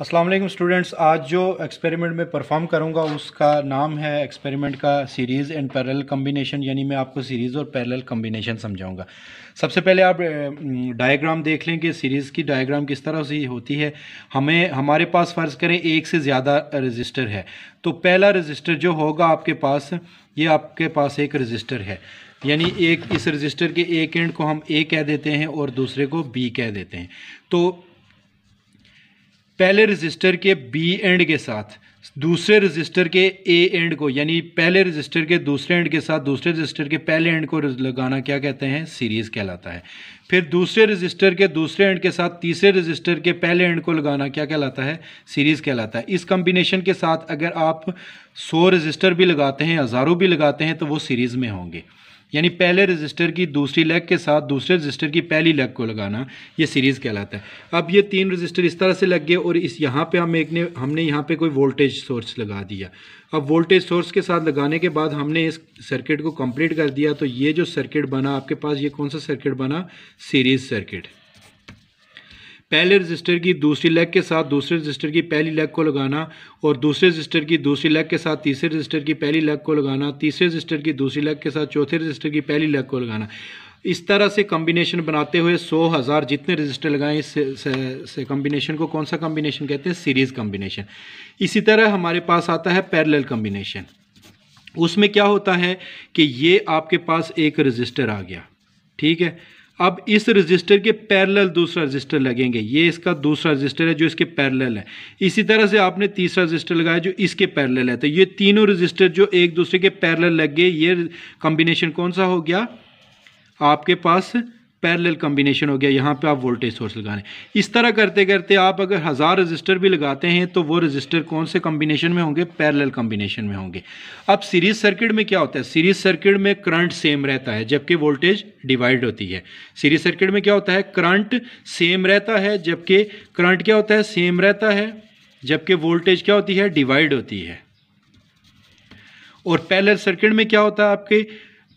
वालेकुम स्टूडेंट्स, आज जो एक्सपेरिमेंट में परफॉर्म करूँगा, उसका नाम है एक्सपेरिमेंट का सीरीज़ एंड पैरेलल कम्बिनेशन यानी मैं आपको सीरीज़ और पैरेलल कम्बिनेशन समझाऊँगा। सबसे पहले आप डायग्राम देख लें कि सीरीज़ की डायग्राम किस तरह से होती है। हमें, हमारे पास फ़र्ज़ करें, एक से ज़्यादा रजिस्टर है। तो पहला रजिस्टर जो होगा आपके पास, ये आपके पास एक रजिस्टर है। यानी एक, इस रजिस्टर के एक एंड को हम ए कह देते हैं और दूसरे को बी कह देते हैं। तो पहले रजिस्टर के बी एंड के साथ, दूसरे रजिस्टर के ए एंड को, यानी पहले रजिस्टर के दूसरे एंड के साथ, दूसरे रजिस्टर के पहले एंड को लगाना क्या कहते हैं? सीरीज़ कहलाता है। फिर दूसरे रजिस्टर के दूसरे एंड के साथ, तीसरे रजिस्टर के पहले एंड को लगाना क्या कहलाता है? सीरीज़ कहलाता है। इस कम्बिनेशन के साथ अगर आप सौ रजिस्टर भी लगाते हैं हज़ारों भी लगाते हैं तो वो सीरीज़ में होंगे। यानी पहले रजिस्टर की दूसरी लेग के साथ दूसरे रजिस्टर की पहली लेग को लगाना ये सीरीज़ कहलाता है। अब ये तीन रजिस्टर इस तरह से लग गए और इस यहाँ पे हम एक ने, हमने यहाँ पे कोई वोल्टेज सोर्स लगा दिया। अब वोल्टेज सोर्स के साथ लगाने के बाद हमने इस सर्किट को कंप्लीट कर दिया तो ये जो सर्किट बना, आपके पास ये कौन सा सर्किट बना? सीरीज़ सर्किट पहले रजिस्टर की दूसरी लेग के साथ दूसरे रजिस्टर की पहली लेग को लगाना और दूसरे रजिस्टर की दूसरी लेग के साथ तीसरे रजिस्टर की पहली लेग को लगाना तीसरे रजिस्टर की दूसरी लेग के साथ चौथे रजिस्टर की पहली लेग को लगाना। इस तरह से कम्बिनेशन बनाते हुए सौ हज़ार जितने रजिस्टर लगाएँ इस से, कम्बिनेशन को कौन सा कम्बिनेशन कहते हैं? सीरीज़ कम्बिनेशन इसी तरह हमारे पास आता है पैरेलल कम्बिनेशन उसमें क्या होता है कि ये आपके पास एक रजिस्टर आ गया। ठीक है? अब इस रजिस्टर के पैरेलल दूसरा रजिस्टर लगेंगे। ये इसका दूसरा रजिस्टर है जो इसके पैरेलल है। इसी तरह से आपने तीसरा रजिस्टर लगाया जो इसके पैरेलल है। तो ये तीनों रजिस्टर जो एक दूसरे के पैरेलल लग गए, ये कॉम्बिनेशन कौन सा हो गया? आपके पास पैरेलल कम्बिनेशन हो गया, यहाँ पे आप वोल्टेज सोर्स लगाने इस तरह करते करते आप अगर हज़ार रजिस्टर भी लगाते हैं तो वो रजिस्टर कौन से कम्बिनेशन में होंगे? पैरेलल कम्बिनेशन में होंगे। अब सीरीज़ सर्किट में क्या होता है? सीरीज़ सर्किट में करंट सेम रहता है, जबकि वोल्टेज डिवाइड होती है। सीरीज़ सर्किट में क्या होता है? करंट सेम रहता है, जबकि करंट क्या होता है? सेम रहता है, जबकि वोल्टेज क्या होती है? डिवाइड होती है। और पैरेलल सर्किट में क्या होता है आपके?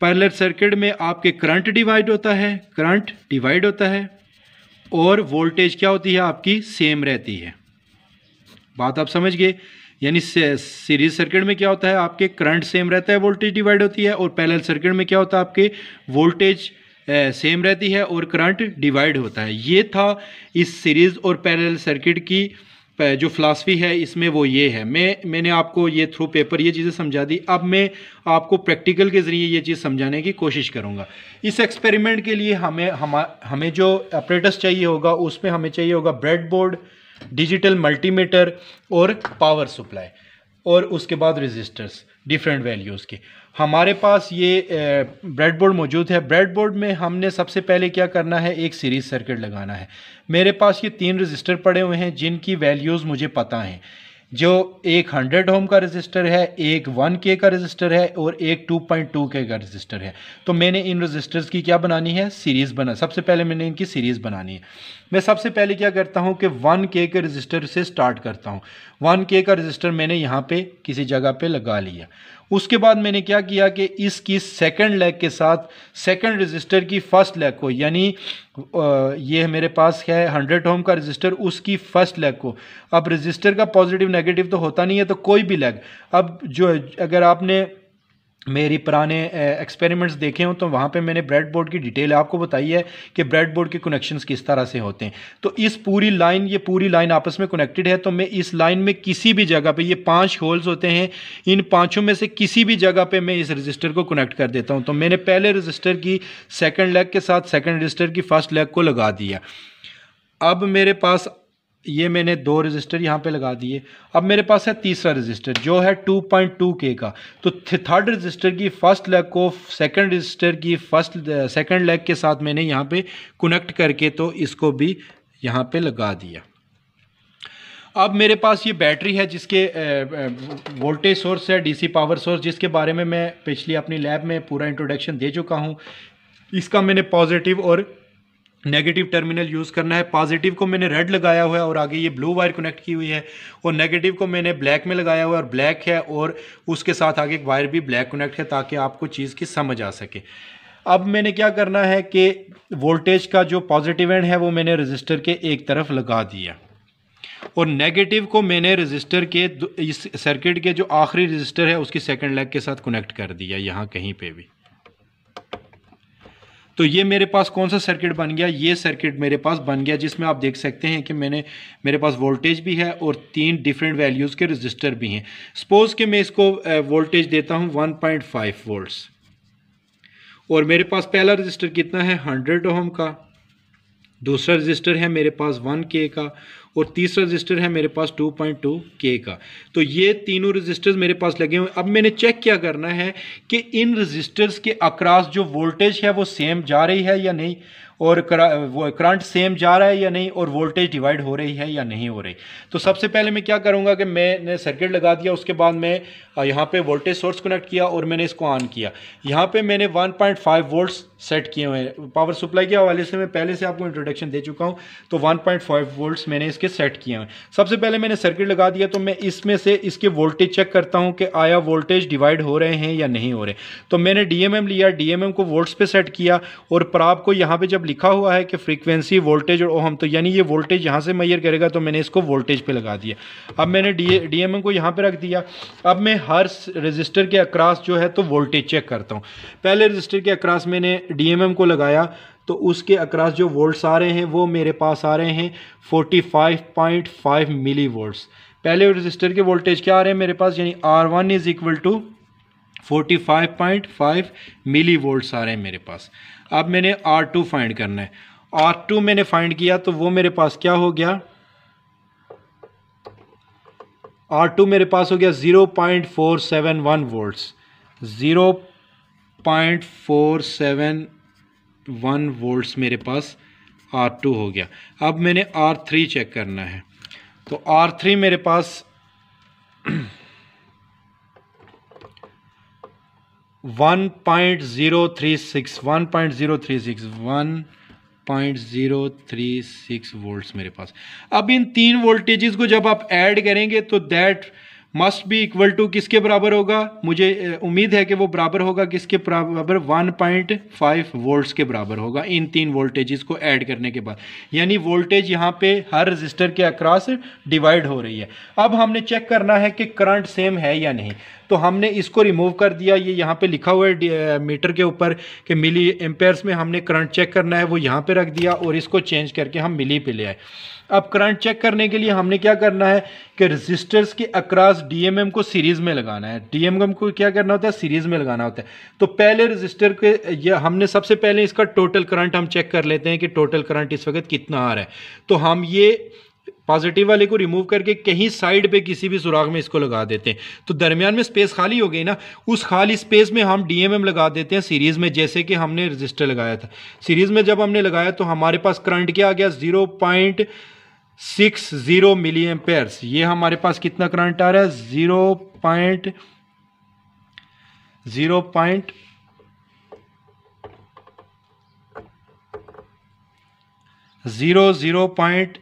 पैरेलल सर्किट में आपके करंट डिवाइड होता है, करंट डिवाइड होता है, और वोल्टेज क्या होती है आपकी? सेम रहती है। बात आप समझ गए? यानी सीरीज़ सर्किट में क्या होता है? आपके करंट सेम रहता है, वोल्टेज डिवाइड होती है, और पैरेलल सर्किट में क्या होता है? आपके वोल्टेज सेम रहती है, और करंट डिवाइड होता है। ये था इस सीरीज़ और पैरेलल सर्किट की जो फ़िलासफ़ी है, इसमें वो ये है। मैं, मैंने आपको ये थ्रू पेपर ये चीज़ें समझा दी। अब मैं आपको प्रैक्टिकल के ज़रिए ये चीज़ समझाने की कोशिश करूँगा। इस एक्सपेरिमेंट के लिए हमें, हम, हमें जो ऑपरेटर्स चाहिए होगा, उसमें हमें चाहिए होगा ब्रेड बोर्ड डिजिटल मल्टीमीटर और पावर सप्लाई और उसके बाद रजिस्टर्स डिफरेंट वैल्यूज़ के। हमारे पास ये ब्रेड बोर्ड मौजूद है। ब्रेड बोर्ड में हमने सबसे पहले क्या करना है? एक सीरीज़ सर्किट लगाना है। मेरे पास ये तीन रजिस्टर पड़े हुए हैं, जिनकी वैल्यूज़ मुझे पता हैं। जो एक हंड्रेड होम का रजिस्टर है, एक वन के का रजिस्टर है और एक टू पॉइंट टू के का रजिस्टर है। तो मैंने इन रजिस्टर्स की क्या बनानी है? सीरीज़ बना, सबसे पहले मैंने इनकी सीरीज़ बनानी है। मैं सबसे पहले क्या करता हूँ कि वन के के रजिस्टर से स्टार्ट करता हूँ। वन के का रजिस्टर मैंने यहाँ पे किसी जगह पे लगा लिया। उसके बाद मैंने क्या किया कि इसकी सेकंड लेग के साथ सेकंड रजिस्टर की फ़र्स्ट लेग को, यानी ये मेरे पास है हंड्रेड होम का रजिस्टर उसकी फ़र्स्ट लेग को। अब रजिस्टर का पॉजिटिव नेगेटिव तो होता नहीं है तो कोई भी लेग अब जो, अगर आपने मेरी पुराने एक्सपेरिमेंट्स देखे हों तो वहाँ पे मैंने ब्रेड बोर्ड की डिटेल आपको बताई है कि ब्रेड बोर्ड के कनेक्शंस किस तरह से होते हैं। तो इस पूरी लाइन ये पूरी लाइन आपस में कनेक्टेड है तो मैं इस लाइन में किसी भी जगह पे, ये पाँच होल्स होते हैं, इन पाँचों में से किसी भी जगह पे मैं इस रजिस्टर को कनेक्ट कर देता हूँ। तो मैंने पहले रजिस्टर की सेकेंड लेग के साथ सेकेंड रजिस्टर की फ़र्स्ट लेग को लगा दिया। अब मेरे पास ये मैंने दो रजिस्टर यहाँ पे लगा दिए। अब मेरे पास है तीसरा रजिस्टर, जो है 2.2 के का। तो थर्ड रजिस्टर की फ़र्स्ट लेग को सेकंड रजिस्टर की फ़र्स्ट सेकंड लेग के साथ मैंने यहाँ पे कनेक्ट करके तो इसको भी यहाँ पे लगा दिया। अब मेरे पास ये बैटरी है जिसके वोल्टेज सोर्स है डीसी पावर सोर्स जिसके बारे में मैं पिछली अपनी लैब में पूरा इंट्रोडक्शन दे चुका हूँ। इसका मैंने पॉजिटिव और नेगेटिव टर्मिनल यूज़ करना है। पॉजिटिव को मैंने रेड लगाया हुआ है और आगे ये ब्लू वायर कनेक्ट की हुई है। और नेगेटिव को मैंने ब्लैक में लगाया हुआ है और ब्लैक है और उसके साथ आगे एक वायर भी ब्लैक कनेक्ट है ताकि आपको चीज़ की समझ आ सके। अब मैंने क्या करना है कि वोल्टेज का जो पॉजिटिव एंड है वो मैंने रजिस्टर के एक तरफ़ लगा दिया। और नेगेटिव को मैंने रजिस्टर के इस सर्किट के जो आखिरी रजिस्टर है उसकी सेकंड लेग के साथ कनेक्ट कर दिया यहाँ कहीं पे भी। तो ये मेरे पास कौन सा सर्किट बन गया? ये सर्किट मेरे पास बन गया जिसमें आप देख सकते हैं कि मैंने, मेरे पास वोल्टेज भी है और तीन डिफरेंट वैल्यूज़ के रजिस्टर भी हैं। सपोज़ कि मैं इसको वोल्टेज देता हूँ 1.5 वोल्ट्स और मेरे पास पहला रजिस्टर कितना है? 100 ओहम का। दूसरा रजिस्टर है मेरे पास वन के का। और तीसरा रजिस्टर है मेरे पास टू पॉइंट टू के का। तो ये तीनों रजिस्टर्स मेरे पास लगे हुए अब मैंने चेक क्या करना है कि इन रजिस्टर्स के अक्रास जो वोल्टेज है वो सेम जा रही है या नहीं? और करंट सेम जा रहा है या नहीं, और वोल्टेज डिवाइड हो रही है या नहीं हो रही। तो सबसे पहले मैं क्या करूँगा कि मैंने सर्किट लगा दिया, उसके बाद मैं यहाँ पे वोल्टेज सोर्स कनेक्ट किया और मैंने इसको ऑन किया। यहाँ पे मैंने 1.5 वोल्ट्स सेट किए हुए हैं। पावर सप्लाई के हवाले से मैं पहले से आपको इंट्रोडक्शन दे चुका हूँ तो 1.5 वोल्ट्स मैंने इसके सेट किए हुए सबसे पहले मैंने सर्किट लगा दिया तो मैं इसमें से इसके वोल्टेज चेक करता हूँ कि आया वोल्टेज डिवाइड हो रहे हैं या नहीं हो रहे। तो मैंने डीएमएम लिया डीएमएम को वोल्ट्स पर सेट किया, और प्राप को यहाँ पर जब लिखा हुआ है कि फ्रीक्वेंसी वोल्टेज और ओहम तो यानी ये वोल्टेज यहाँ से मैयर करेगा तो मैंने इसको वोल्टेज पे लगा दिया। अब मैंने डी डी को यहाँ पे रख दिया। अब मैं हर रजिस्टर के अक्रॉस जो है तो वोल्टेज चेक करता हूँ। पहले रजिस्टर के अक्रॉस मैंने डीएमएम को लगाया तो उसके अक्रॉस जो वोल्ट्स आ रहे हैं, वो मेरे पास आ रहे हैं 45.5 मिली वोल्ट्स पहले रजिस्टर के वोल्टेज क्या आ रहे हैं मेरे पास? यानी R one is equal to 45.5 millivolts आ रहे हैं मेरे पास। अब मैंने आर टू फाइंड करना है। आर टू मैंने फाइंड किया तो वो मेरे पास क्या हो गया? आर टू मेरे पास हो गया zero point four seven one volts. Zero point four seven one volts मेरे पास आर टू हो गया। अब मैंने आर थ्री चेक करना है। तो आर थ्री मेरे पास one point zero three six one point zero three six one point zero three six volts मेरे पास। अब इन तीन वोल्टेजेस को जब आप ऐड करेंगे तो that must be equal to किसके बराबर होगा? मुझे उम्मीद है कि वो बराबर होगा किसके बराबर? 1.5 वोल्ट्स के बराबर होगा इन तीन वोल्टेजेस को ऐड करने के बाद। यानी वोल्टेज यहाँ पे हर रजिस्टर के अक्रॉस डिवाइड हो रही है। अब हमने चेक करना है कि करंट सेम है या नहीं। तो हमने इसको रिमूव कर दिया। ये यहाँ पे लिखा हुआ है मीटर के ऊपर कि मिली एम्पेयर्स में हमने करंट चेक करना है, वो यहाँ पे रख दिया और इसको चेंज करके हम मिली पे ले आए। अब करंट चेक करने के लिए हमने क्या करना है कि रजिस्टर्स के अक्रॉस डीएमएम को सीरीज़ में लगाना है। डीएमएम को क्या करना होता है? सीरीज़ में लगाना होता है। तो पहले रजिस्टर के, ये हमने सबसे पहले इसका टोटल करंट हम चेक कर लेते हैं कि टोटल करंट इस वक्त कितना आ रहा है। तो हम ये पॉजिटिव वाले को रिमूव करके कहीं साइड पे किसी भी सुराख में इसको लगा देते हैं। तो दरमियान में स्पेस खाली हो गई ना, उस खाली स्पेस में हम डीएमएम लगा देते हैं सीरीज़ में, जैसे कि हमने रजिस्टर लगाया था। सीरीज़ में जब हमने लगाया तो हमारे पास करंट क्या आ गया? Zero point six zero milliamperes ये हमारे पास कितना करंट आ रहा है? Zero point zero point zero zero point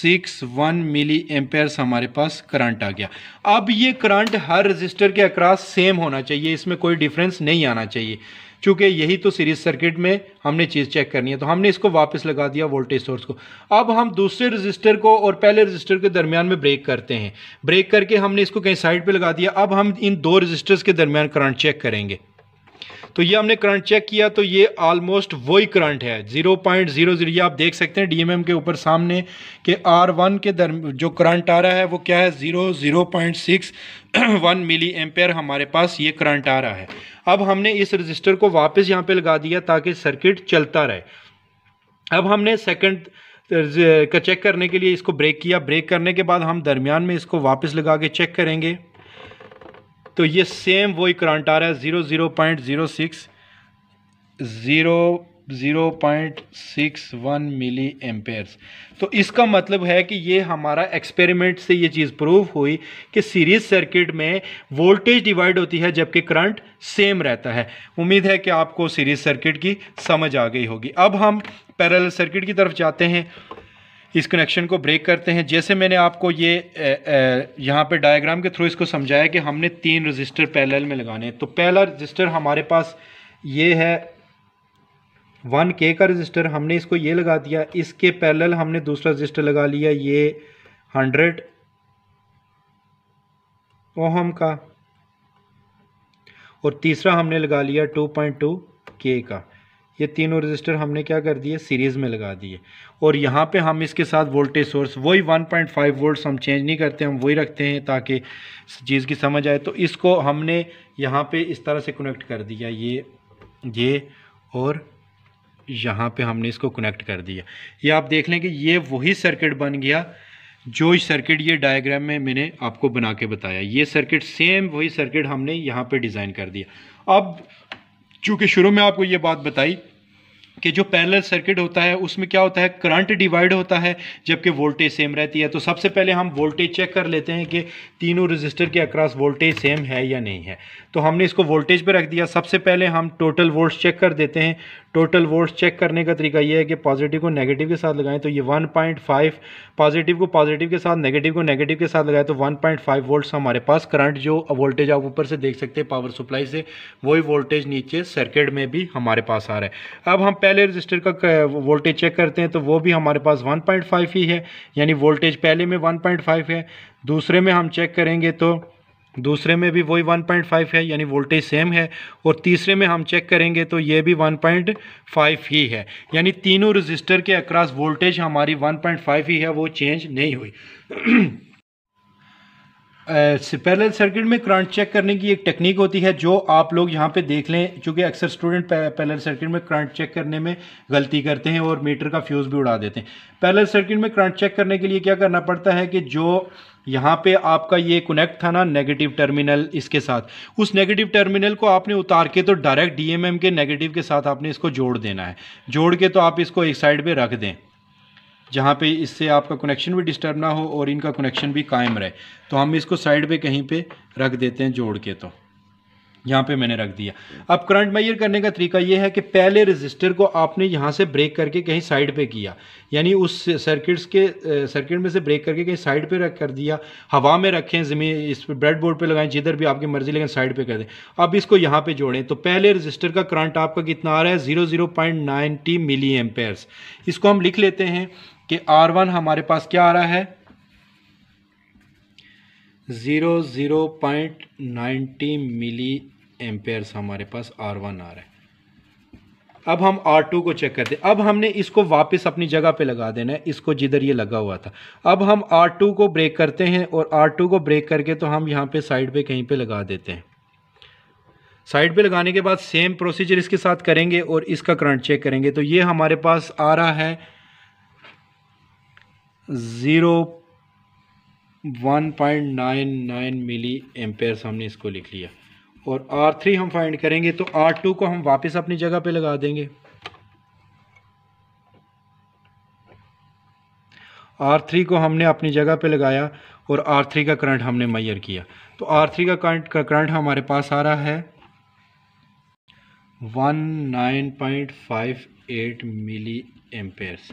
six one milliamperes हमारे पास करंट आ गया। अब ये करंट हर रजिस्टर के अक्रॉस सेम होना चाहिए, इसमें कोई डिफरेंस नहीं आना चाहिए। चूँकि यही तो सीरीज़ सर्किट में हमने चीज़ चेक करनी है तो हमने इसको वापस लगा दिया वोल्टेज सोर्स को। अब हम दूसरे रजिस्टर को और पहले रजिस्टर के दरमियान में ब्रेक करते हैं। ब्रेक करके हमने इसको कहीं साइड पे लगा दिया। अब हम इन दो रजिस्टर्स के दरमियान करंट चेक करेंगे। तो ये हमने करंट चेक किया तो ये ऑलमोस्ट वही करंट है। ज़ीरो पॉइंट ज़ीरो ज़ीरो आप देख सकते हैं डीएमएम के ऊपर सामने कि आर वन के दर, जो करंट आ रहा है, वो क्या है? Zero zero point six one milliampere हमारे पास ये करंट आ रहा है। अब हमने इस रजिस्टर को वापस यहाँ पे लगा दिया ताकि सर्किट चलता रहे। अब हमने सेकंड का चेक करने के लिए इसको ब्रेक किया। ब्रेक करने के बाद हम दरमियान में इसको वापस लगा के चेक करेंगे। तो ये सेम वही करंट आ रहा है zero zero point zero six zero zero point six one milliamperes तो इसका मतलब है कि ये हमारा एक्सपेरिमेंट से ये चीज़ प्रूव हुई कि सीरीज़ सर्किट में वोल्टेज डिवाइड होती है, जबकि करंट सेम रहता है। उम्मीद है कि आपको सीरीज़ सर्किट की समझ आ गई होगी। अब हम पैरेलल सर्किट की तरफ़ जाते हैं। इस कनेक्शन को ब्रेक करते हैं। जैसे मैंने आपको ये यहाँ पे डायग्राम के थ्रू इसको समझाया कि हमने तीन रजिस्टर पैरेलल में लगाने हैं। तो पहला रजिस्टर हमारे पास ये है। वन के का रजिस्टर हमने इसको ये लगा दिया। इसके पैरेलल हमने दूसरा रजिस्टर लगा लिया, ये हंड्रेड ओहम का। और तीसरा हमने लगा लिया टू पॉइंट टू के का। ये तीनों रजिस्टर हमने क्या कर दिए? सीरीज़ में लगा दिए। और यहाँ पे हम इसके साथ वोल्टेज सोर्स, वही 1.5 वोल्ट्स हम चेंज नहीं करते, हम वही रखते हैं ताकि चीज़ की समझ आए। तो इसको हमने यहाँ पे इस तरह से कनेक्ट कर दिया, ये ये और यहाँ पे हमने इसको कनेक्ट कर दिया। ये आप देख लें कि ये वही सर्किट बन गया जो सर्किट ये डायग्राम में मैंने आपको बना के बताया। ये सर्किट सेम वही सर्किट हमने यहाँ पे डिज़ाइन कर दिया। अब चूँकि शुरू में आपको ये बात बताई कि जो पैरेलल सर्किट होता है, उसमें क्या होता है? करंट डिवाइड होता है, जबकि वोल्टेज सेम रहती है। तो सबसे पहले हम वोल्टेज चेक कर लेते हैं कि तीनों रजिस्टर के अक्रॉस वोल्टेज सेम है या नहीं है। तो हमने इसको वोल्टेज पे रख दिया। सबसे पहले हम टोटल वोल्ट चेक कर देते हैं। टोटल वोल्ट चेक करने का तरीका यह है कि पॉजिटिव को नेगेटिव के साथ लगाएँ तो ये 1.5 पॉजिटिव को पॉजिटिव के साथ नेगेटिव को नेगेटिव के साथ लगाएँ तो 1.5 वोल्ट्स हमारे पास करंट जो वोल्टेज आप ऊपर से देख सकते हैं पावर सप्लाई से, वही वोल्टेज नीचे सर्किट में भी हमारे पास आ रहा है। अब हम पहले रजिस्टर का वोल्टेज चेक करते हैं तो वो भी हमारे पास वन ही है, यानी वोल्टेज पहले में वन है, दूसरे में हम चेक करेंगे तो दूसरे में भी वही 1.5 है, यानी वोल्टेज सेम है, और तीसरे में हम चेक करेंगे तो ये भी 1.5 ही है, यानी तीनों रजिस्टर के अक्रॉस वोल्टेज हमारी 1.5 ही है, वो चेंज नहीं हुई। पैरेलल सर्किट में करंट चेक करने की एक टेक्निक होती है जो आप लोग यहाँ पे देख लें, चूँकि अक्सर स्टूडेंट पैरेलल सर्किट में करंट चेक करने में गलती करते हैं और मीटर का फ्यूज़ भी उड़ा देते हैं। पैरेलल सर्किट में करंट चेक करने के लिए क्या करना पड़ता है कि जो यहाँ पे आपका ये कनेक्ट था ना नेगेटिव टर्मिनल इसके साथ, उस नेगेटिव टर्मिनल को आपने उतार के तो डायरेक्ट डीएमएम के नेगेटिव के साथ आपने इसको जोड़ देना है। जोड़ के तो आप इसको एक साइड पे रख दें। जहाँ पे इससे आपका कनेक्शन भी डिस्टर्ब ना हो और इनका कनेक्शन भी कायम रहे। तो हम इसको साइड पे कहीं पे रख देते हैं जोड़ के तो। यहाँ पे मैंने रख दिया। अब करंट मैयर करने का तरीका ये है कि पहले रजिस्टर को आपने यहाँ से ब्रेक करके कहीं साइड पे किया। यानी उस सर्किट्स के सर्किट में से ब्रेक करके कहीं साइड पे रख कर दिया। हवा में रखें, ज़मीन, इस पर ब्रेड बोर्ड पे लगाएँ, जिधर भी आपकी मर्ज़ी, लेकिन साइड पे कर दें। अब इसको यहाँ पे जोड़ें। तो पहले रजिस्टर का करंट आपका कितना आ रहा है? Zero zero point ninety milliamperes इसको हम लिख लेते हैं। कि आर वन हमारे पास क्या आ रहा है? Zero zero point ninety milli amperes हमारे पास आर वन आ रहा है। अब हम आर टू को चेक करते हैं। अब हमने इसको वापस अपनी जगह पे लगा देना है। इसको जिधर ये लगा हुआ था। अब हम आर टू को ब्रेक करते हैं और आर टू को ब्रेक करके तो हम यहाँ पे साइड पे कहीं पे लगा देते हैं। साइड पे लगाने के बाद सेम प्रोसीजर इसके साथ करेंगे और इसका करंट चेक करेंगे। तो ये हमारे पास आ रहा है zero one point nine nine milli amperes हमने इसको लिख लिया। और आर थ्री हम फाइंड करेंगे तो आर टू को हम वापस अपनी जगह पे लगा देंगे। आर थ्री को हमने अपनी जगह पे लगाया और आर थ्री का करंट हमने मैयर किया। तो आर थ्री का करंट का करंट हमारे पास आ रहा है one nine point five eight milli amperes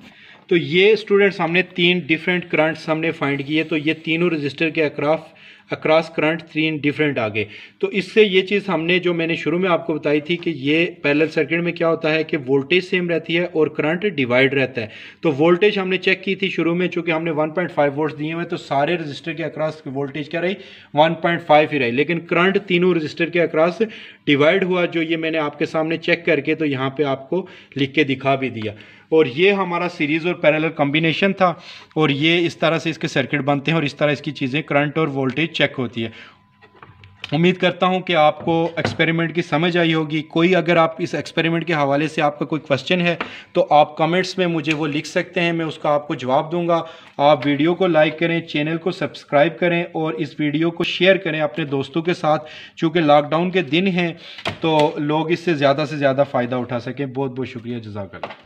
तो ये स्टूडेंट्स हमने तीन डिफरेंट करंट्स हमने फाइंड किए तो ये तीनों रजिस्टर के अक्रॉस अक्रॉस करंट तीन डिफरेंट आ गए तो इससे ये चीज़ हमने जो मैंने शुरू में आपको बताई थी कि ये पैरेलल सर्किट में क्या होता है कि वोल्टेज सेम रहती है और करंट डिवाइड रहता है। तो वोल्टेज हमने चेक की थी शुरू में, चूँकि हमने 1.5 पॉइंट वोल्ट दिए हुए तो सारे रजिस्टर के अक्रॉस वोल्टेज क्या रही? 1.5 ही रही। लेकिन करंट तीनों रजिस्टर के अक्रॉस डिवाइड हुआ, जो ये मैंने आपके सामने चेक करके तो यहाँ पर आपको लिख के दिखा भी दिया। और ये हमारा सीरीज़ और पैरेलल कॉम्बिनेशन था और ये इस तरह से इसके सर्किट बनते हैं और इस तरह इसकी चीज़ें करंट और वोल्टेज चेक होती है। उम्मीद करता हूँ कि आपको एक्सपेरिमेंट की समझ आई होगी। कोई अगर आप इस एक्सपेरिमेंट के हवाले से आपका कोई क्वेश्चन है तो आप कमेंट्स में मुझे वो लिख सकते हैं, मैं उसका आपको जवाब दूँगा। आप वीडियो को लाइक करें चैनल को सब्सक्राइब करें और इस वीडियो को शेयर करें अपने दोस्तों के साथ। चूँकि लॉकडाउन के दिन हैं तो लोग इससे ज़्यादा से ज़्यादा फ़ायदा उठा सकें। बहुत बहुत शुक्रिया, जजाकल्ला।